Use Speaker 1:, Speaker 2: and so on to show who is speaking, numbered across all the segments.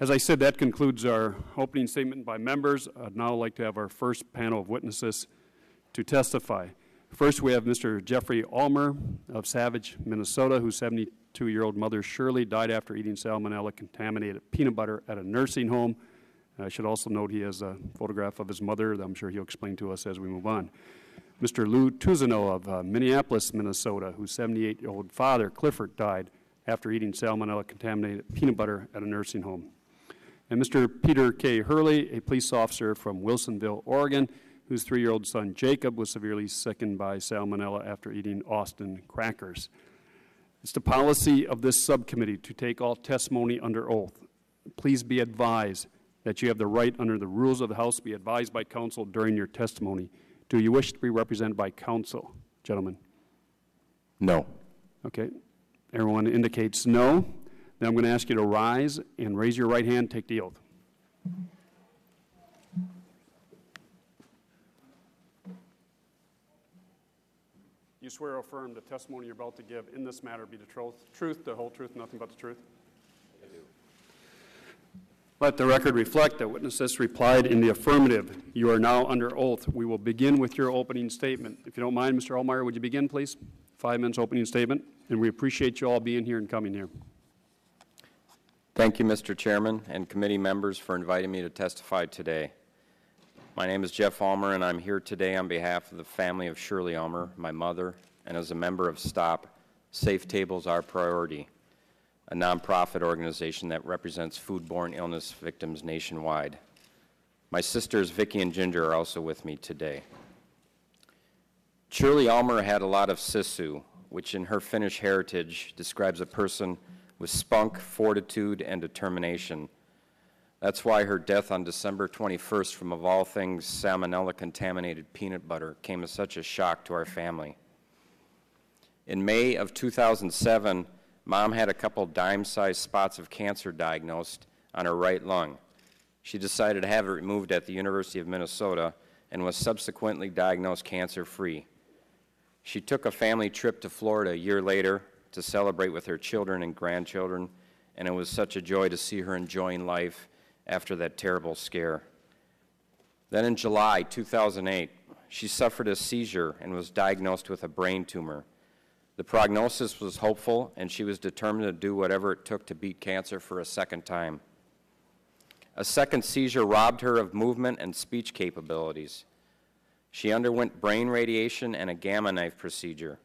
Speaker 1: As I said, that concludes our opening statement by members. I'd now like to have our first panel of witnesses to testify. First, we have Mr. Jeffrey Almer of Savage, Minnesota, whose 72-year-old mother Shirley died after eating salmonella-contaminated peanut butter at a nursing home. I should also note he has a photograph of his mother that I'm sure he'll explain to us as we move on. Mr. Lou Tousignant of uh, Minneapolis, Minnesota, whose 78-year-old father, Clifford, died after eating salmonella-contaminated peanut butter at a nursing home. And Mr. Peter K. Hurley, a police officer from Wilsonville, Oregon, whose three-year-old son Jacob was severely sickened by salmonella after eating Austin crackers. It's the policy of this subcommittee to take all testimony under oath. Please be advised that you have the right under the rules of the House to be advised by counsel during your testimony. Do you wish to be represented by counsel, gentlemen?
Speaker 2: No.
Speaker 1: Okay. Everyone indicates no. Then I'm going to ask you to rise and raise your right hand, take the oath. You swear or affirm the testimony you're about to give in this matter be the truth, truth, the whole truth, nothing but the truth? I do. Let the record reflect that witnesses replied in the affirmative. You are now under oath. We will begin with your opening statement. If you don't mind, Mr. Allmeyer, would you begin, please? Five minutes opening statement. And we appreciate you all being here and coming here.
Speaker 2: Thank you, Mr. Chairman and committee members, for inviting me to testify today. My name is Jeff Almer, and I'm here today on behalf of the family of Shirley Almer, my mother, and as a member of STOP, Safe Tables Our Priority, a nonprofit organization that represents foodborne illness victims nationwide. My sisters, Vicki and Ginger, are also with me today. Shirley Almer had a lot of sisu, which in her Finnish heritage describes a person with spunk, fortitude, and determination – that's why her death on December 21st from, of all things, salmonella contaminated peanut butter came as such a shock to our family. In May of 2007, mom had a couple dime sized spots of cancer diagnosed on her right lung. She decided to have it removed at the University of Minnesota and was subsequently diagnosed cancer free. She took a family trip to Florida a year later to celebrate with her children and grandchildren, and it was such a joy to see her enjoying life after that terrible scare. Then in July 2008, she suffered a seizure and was diagnosed with a brain tumor. The prognosis was hopeful, and she was determined to do whatever it took to beat cancer for a second time. A second seizure robbed her of movement and speech capabilities. She underwent brain radiation and a gamma knife procedure.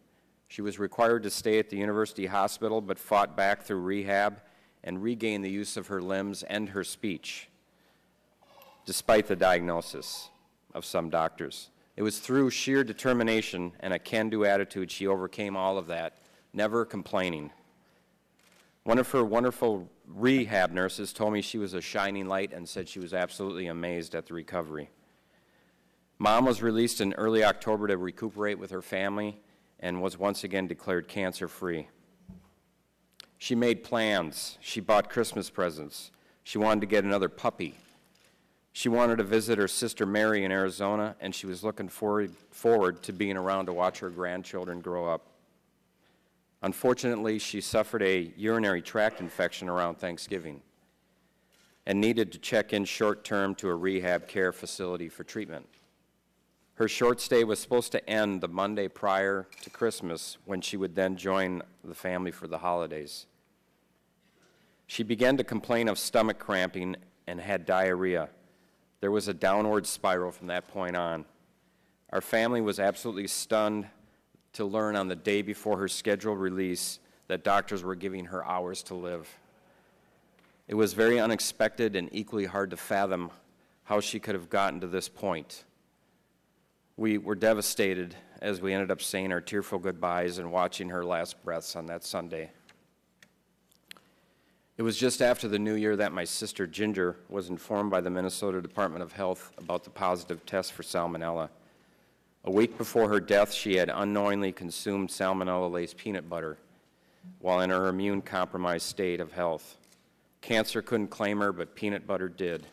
Speaker 2: She was required to stay at the university hospital but fought back through rehab and regained the use of her limbs and her speech, despite the diagnosis of some doctors. It was through sheer determination and a can do attitude she overcame all of that, never complaining. One of her wonderful rehab nurses told me she was a shining light and said she was absolutely amazed at the recovery. Mom was released in early October to recuperate with her family and was once again declared cancer free. She made plans. She bought Christmas presents. She wanted to get another puppy. She wanted to visit her sister Mary in Arizona, and she was looking forward, forward to being around to watch her grandchildren grow up. Unfortunately, she suffered a urinary tract infection around Thanksgiving and needed to check in short term to a rehab care facility for treatment. Her short stay was supposed to end the Monday prior to Christmas when she would then join the family for the holidays. She began to complain of stomach cramping and had diarrhea. There was a downward spiral from that point on. Our family was absolutely stunned to learn on the day before her scheduled release that doctors were giving her hours to live. It was very unexpected and equally hard to fathom how she could have gotten to this point. We were devastated as we ended up saying our tearful goodbyes and watching her last breaths on that Sunday. It was just after the new year that my sister Ginger was informed by the Minnesota Department of Health about the positive test for salmonella. A week before her death, she had unknowingly consumed salmonella laced peanut butter while in her immune compromised state of health. Cancer couldn't claim her, but peanut butter did.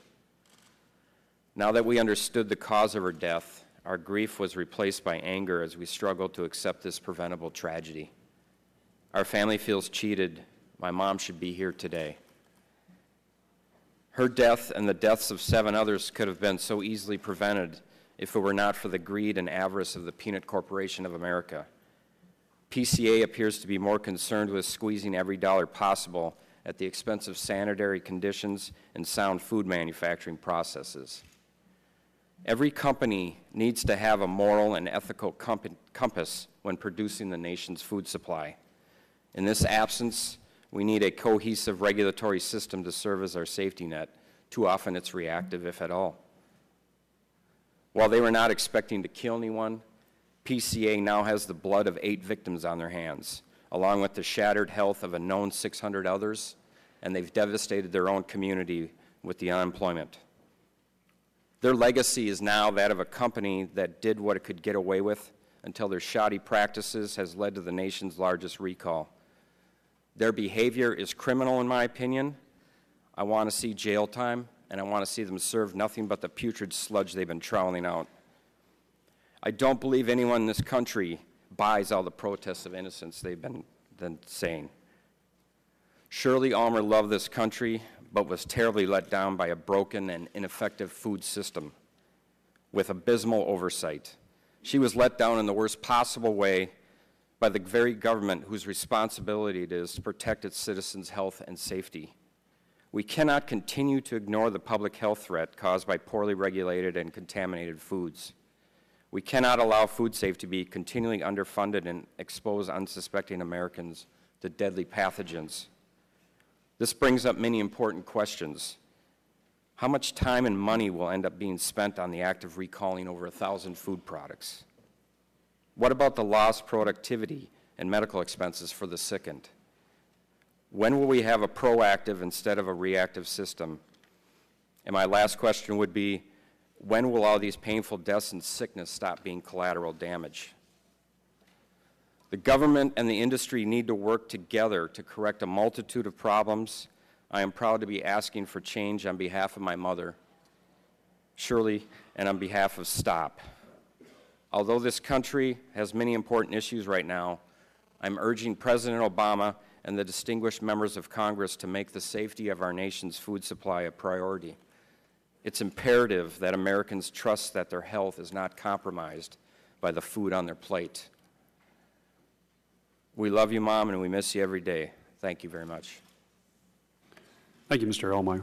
Speaker 2: Now that we understood the cause of her death, our grief was replaced by anger as we struggled to accept this preventable tragedy. Our family feels cheated. My mom should be here today. Her death and the deaths of seven others could have been so easily prevented if it were not for the greed and avarice of the Peanut Corporation of America. PCA appears to be more concerned with squeezing every dollar possible at the expense of sanitary conditions and sound food manufacturing processes. Every company needs to have a moral and ethical compass when producing the nation's food supply. In this absence, we need a cohesive regulatory system to serve as our safety net. Too often it's reactive, if at all. While they were not expecting to kill anyone, PCA now has the blood of eight victims on their hands, along with the shattered health of a known 600 others, and they've devastated their own community with the unemployment. Their legacy is now that of a company that did what it could get away with until their shoddy practices has led to the nation's largest recall. Their behavior is criminal, in my opinion. I want to see jail time, and I want to see them serve nothing but the putrid sludge they've been troweling out. I don't believe anyone in this country buys all the protests of innocence they've been, saying. Shirley Almer loved this country, but was terribly let down by a broken and ineffective food system with abysmal oversight. She was let down in the worst possible way by the very government whose responsibility it is to protect its citizens' health and safety. We cannot continue to ignore the public health threat caused by poorly regulated and contaminated foods. We cannot allow food safety to be continually underfunded and expose unsuspecting Americans to deadly pathogens. This brings up many important questions. How much time and money will end up being spent on the act of recalling over a thousand food products? What about the lost productivity and medical expenses for the sickened? When will we have a proactive instead of a reactive system? And my last question would be, when will all these painful deaths and sickness stop being collateral damage? The government and the industry need to work together to correct a multitude of problems. I am proud to be asking for change on behalf of my mother, Shirley, and on behalf of STOP. Although this country has many important issues right now, I'm urging President Obama and the distinguished members of Congress to make the safety of our nation's food supply a priority. It's imperative that Americans trust that their health is not compromised by the food on their plate. We love you, Mom, and we miss you every day. Thank you very much.
Speaker 1: Thank you, Mr. Ellmeyer.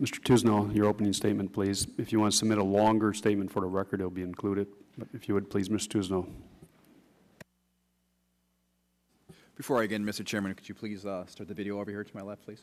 Speaker 1: Mr. Tusnell, your opening statement, please. If you want to submit a longer statement for the record, it'll be included. But if you would, please, Mr. Tusnell.
Speaker 3: Before I begin, Mr. Chairman, could you please uh, start the video over here to my left, please?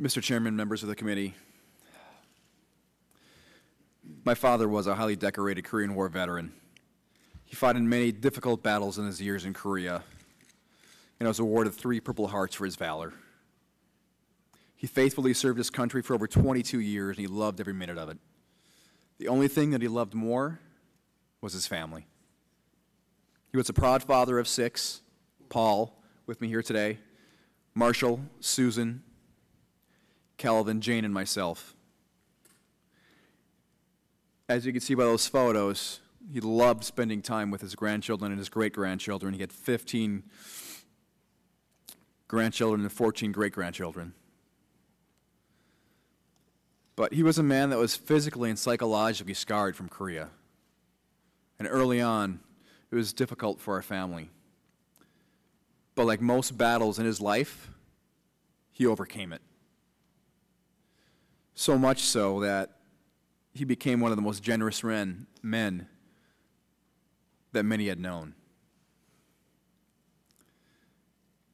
Speaker 3: Mr. Chairman, members of the committee, my father was a highly decorated Korean War veteran. He fought in many difficult battles in his years in Korea and was awarded three Purple Hearts for his valor. He faithfully served his country for over 22 years and he loved every minute of it. The only thing that he loved more was his family. He was a proud father of six Paul, with me here today, Marshall, Susan, Calvin, Jane, and myself. As you can see by those photos, he loved spending time with his grandchildren and his great grandchildren. He had 15 grandchildren and 14 great grandchildren. But he was a man that was physically and psychologically scarred from Korea. And early on, it was difficult for our family. But like most battles in his life, he overcame it. So much so that he became one of the most generous men, that many had known.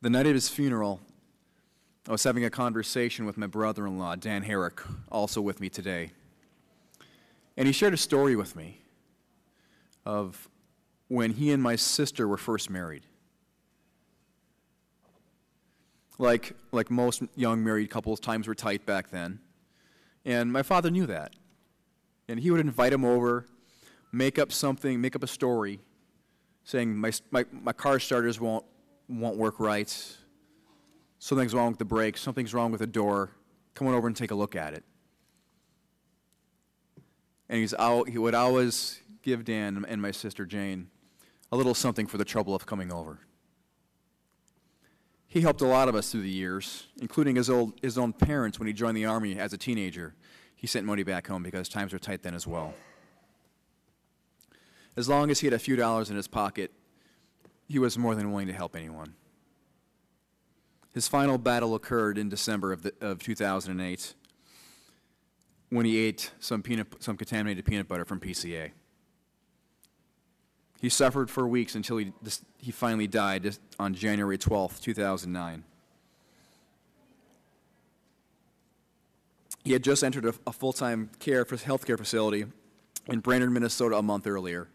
Speaker 3: The night of his funeral, I was having a conversation with my brother in law, Dan Herrick, also with me today. And he shared a story with me of when he and my sister were first married. Like, like most young married couples, times were tight back then. And my father knew that. And he would invite him over, make up something, make up a story, saying, My, my, my car starters won't, won't work right. Something's wrong with the brakes. Something's wrong with the door. Come on over and take a look at it. And he's out, he would always give Dan and my sister Jane a little something for the trouble of coming over. He helped a lot of us through the years, including his, old, his own parents when he joined the Army as a teenager. He sent money back home because times were tight then as well. As long as he had a few dollars in his pocket, he was more than willing to help anyone. His final battle occurred in December of, the, of 2008 when he ate some, peanut, some contaminated peanut butter from PCA. He suffered for weeks until he, he finally died on January 12, 2009. He had just entered a, a full time care for healthcare facility in Brainerd, Minnesota a month earlier.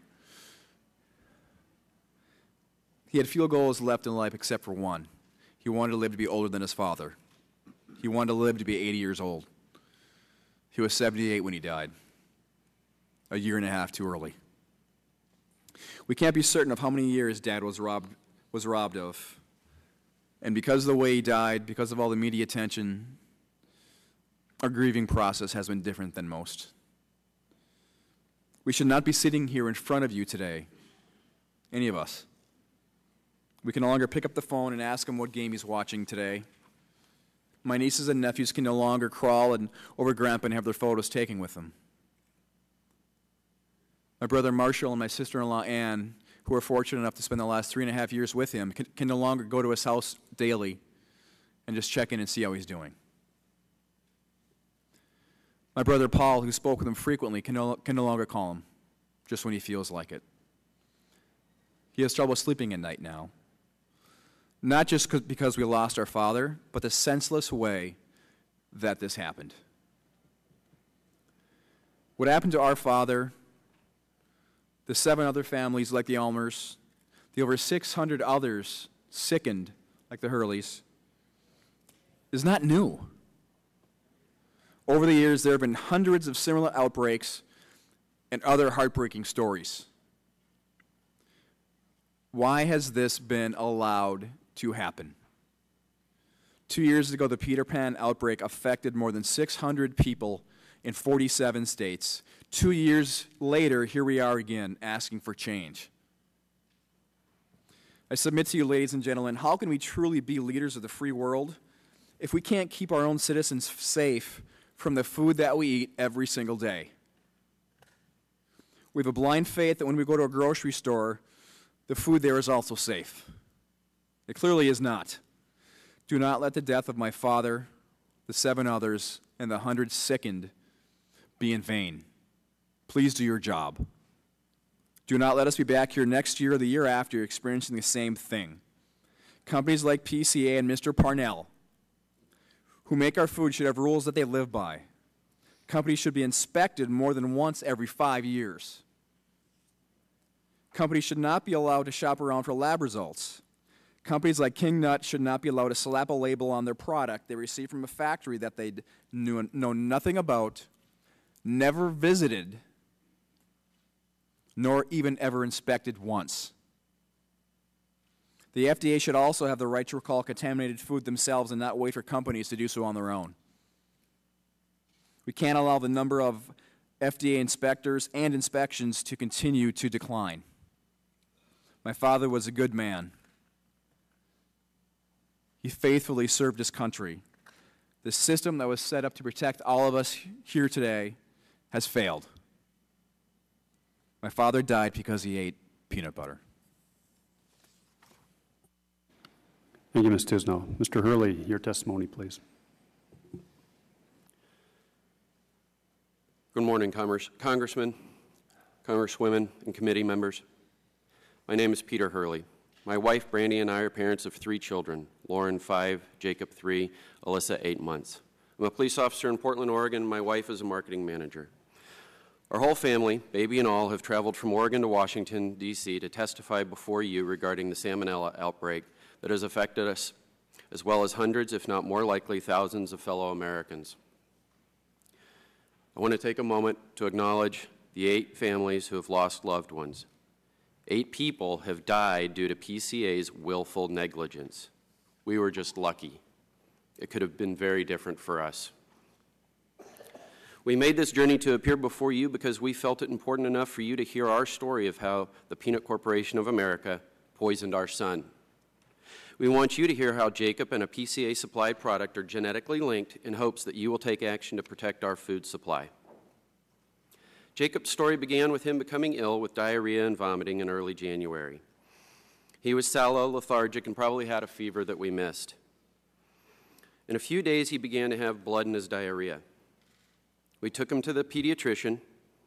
Speaker 3: He had few goals left in life except for one. He wanted to live to be older than his father. He wanted to live to be 80 years old. He was 78 when he died, a year and a half too early. We can't be certain of how many years Dad was robbed, was robbed of. And because of the way he died, because of all the media attention, our grieving process has been different than most. We should not be sitting here in front of you today, any of us. We can no longer pick up the phone and ask him what game he's watching today. My nieces and nephews can no longer crawl and over Grandpa and have their photos taken with them. My brother Marshall and my sister in law Anne, who were fortunate enough to spend the last three and a half years with him, can, can no longer go to his house daily and just check in and see how he's doing. My brother Paul, who spoke with him frequently, can no, can no longer call him, just when he feels like it. He has trouble sleeping at night now. Not just because we lost our father, but the senseless way that this happened. What happened to our father the seven other families like the Almers, the over 600 others sickened like the Hurleys, is not new. Over the years, there have been hundreds of similar outbreaks and other heartbreaking stories. Why has this been allowed to happen? Two years ago, the Peter Pan outbreak affected more than 600 people in 47 states. Two years later, here we are again asking for change. I submit to you, ladies and gentlemen, how can we truly be leaders of the free world if we can't keep our own citizens safe from the food that we eat every single day? We have a blind faith that when we go to a grocery store, the food there is also safe. It clearly is not. Do not let the death of my father, the seven others, and the hundred sickened be in vain. Please do your job. Do not let us be back here next year or the year after experiencing the same thing. Companies like PCA and Mr. Parnell, who make our food should have rules that they live by. Companies should be inspected more than once every five years. Companies should not be allowed to shop around for lab results. Companies like King Nut should not be allowed to slap a label on their product they receive from a factory that they knew, know nothing about, never visited, nor even ever inspected once. The FDA should also have the right to recall contaminated food themselves and not wait for companies to do so on their own. We can't allow the number of FDA inspectors and inspections to continue to decline. My father was a good man. He faithfully served his country. The system that was set up to protect all of us here today has failed. My father died because he ate peanut butter.
Speaker 1: Thank you, Ms. Tisno. Mr. Hurley, your testimony, please.
Speaker 4: Good morning, Congress, Congressman, Congresswomen, and committee members. My name is Peter Hurley. My wife, Brandy, and I are parents of three children Lauren, five, Jacob, three, Alyssa, eight months. I'm a police officer in Portland, Oregon. My wife is a marketing manager. Our whole family, baby and all, have traveled from Oregon to Washington, D.C. to testify before you regarding the salmonella outbreak that has affected us, as well as hundreds, if not more likely, thousands of fellow Americans. I want to take a moment to acknowledge the eight families who have lost loved ones. Eight people have died due to PCA's willful negligence. We were just lucky. It could have been very different for us. We made this journey to appear before you because we felt it important enough for you to hear our story of how the Peanut Corporation of America poisoned our son. We want you to hear how Jacob and a PCA supplied product are genetically linked in hopes that you will take action to protect our food supply. Jacob's story began with him becoming ill with diarrhea and vomiting in early January. He was sallow, lethargic, and probably had a fever that we missed. In a few days, he began to have blood in his diarrhea. We took him to the pediatrician.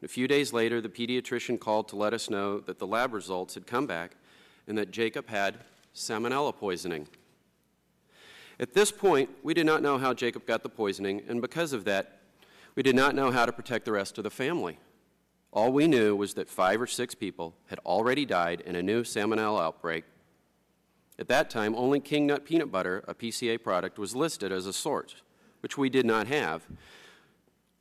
Speaker 4: A few days later, the pediatrician called to let us know that the lab results had come back and that Jacob had salmonella poisoning. At this point, we did not know how Jacob got the poisoning, and because of that, we did not know how to protect the rest of the family. All we knew was that five or six people had already died in a new salmonella outbreak. At that time, only King Nut peanut butter, a PCA product, was listed as a source, which we did not have.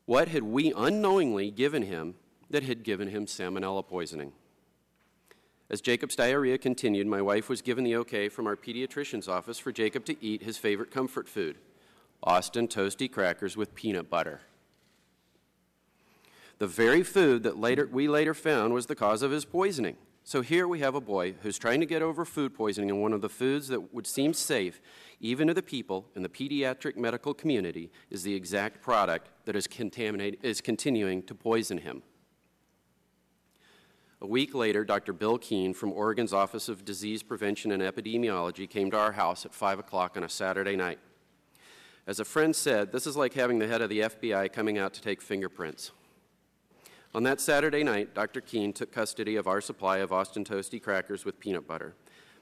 Speaker 4: What had we unknowingly given him that had given him salmonella poisoning? As Jacob's diarrhea continued, my wife was given the okay from our pediatrician's office for Jacob to eat his favorite comfort food Austin toasty crackers with peanut butter. The very food that later, we later found was the cause of his poisoning. So here we have a boy who's trying to get over food poisoning and one of the foods that would seem safe, even to the people in the pediatric medical community, is the exact product that is, contaminated, is continuing to poison him. A week later, Dr. Bill Keene from Oregon's Office of Disease Prevention and Epidemiology came to our house at 5 o'clock on a Saturday night. As a friend said, this is like having the head of the FBI coming out to take fingerprints. On that Saturday night, Dr. Keene took custody of our supply of Austin Toasty crackers with peanut butter,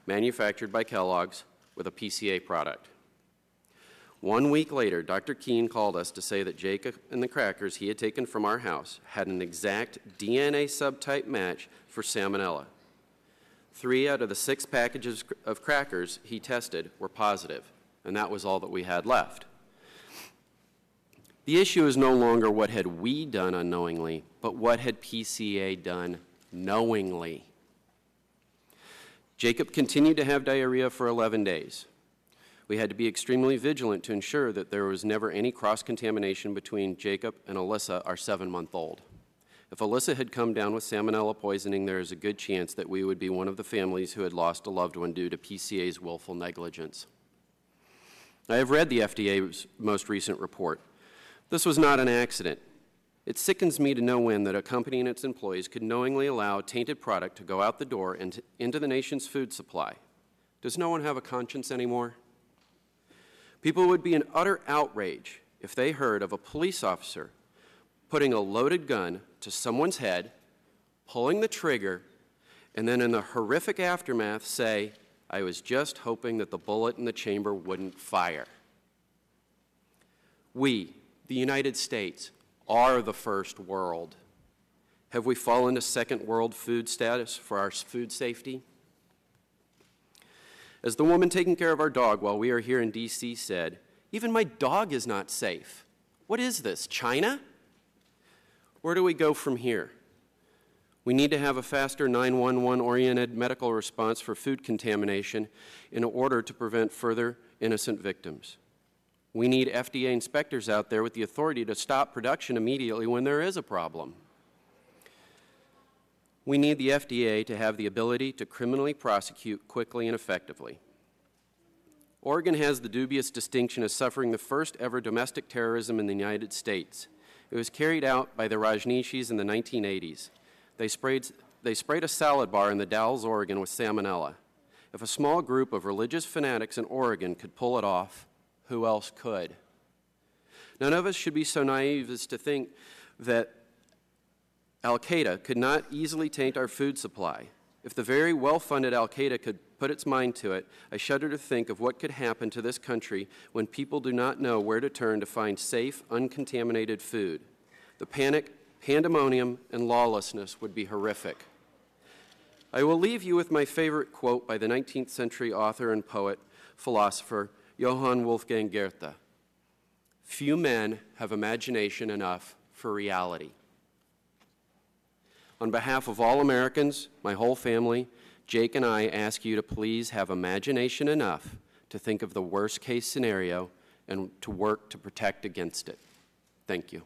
Speaker 4: manufactured by Kellogg's with a PCA product. One week later, Dr. Keene called us to say that Jacob and the crackers he had taken from our house had an exact DNA subtype match for salmonella. Three out of the six packages of crackers he tested were positive, and that was all that we had left. The issue is no longer what had we done unknowingly, but what had PCA done knowingly? Jacob continued to have diarrhea for 11 days. We had to be extremely vigilant to ensure that there was never any cross contamination between Jacob and Alyssa, our seven month old. If Alyssa had come down with salmonella poisoning, there is a good chance that we would be one of the families who had lost a loved one due to PCA's willful negligence. I have read the FDA's most recent report. This was not an accident. It sickens me to no end that a company and its employees could knowingly allow tainted product to go out the door and into the nation's food supply. Does no one have a conscience anymore? People would be in utter outrage if they heard of a police officer putting a loaded gun to someone's head, pulling the trigger, and then in the horrific aftermath say, I was just hoping that the bullet in the chamber wouldn't fire. We, the United States, are the first world. Have we fallen to second world food status for our food safety? As the woman taking care of our dog while we are here in D.C. said, even my dog is not safe. What is this, China? Where do we go from here? We need to have a faster 911 oriented medical response for food contamination in order to prevent further innocent victims. We need FDA inspectors out there with the authority to stop production immediately when there is a problem. We need the FDA to have the ability to criminally prosecute quickly and effectively. Oregon has the dubious distinction of suffering the first ever domestic terrorism in the United States. It was carried out by the Rajneeshees in the 1980s. They sprayed, they sprayed a salad bar in the Dalles, Oregon with salmonella. If a small group of religious fanatics in Oregon could pull it off, who else could? None of us should be so naive as to think that Al Qaeda could not easily taint our food supply. If the very well funded Al Qaeda could put its mind to it, I shudder to think of what could happen to this country when people do not know where to turn to find safe, uncontaminated food. The panic, pandemonium, and lawlessness would be horrific. I will leave you with my favorite quote by the 19th century author and poet, philosopher Johann Wolfgang Goethe Few men have imagination enough for reality. On behalf of all Americans, my whole family, Jake and I ask you to please have imagination enough to think of the worst case scenario and to work to protect against it. Thank you.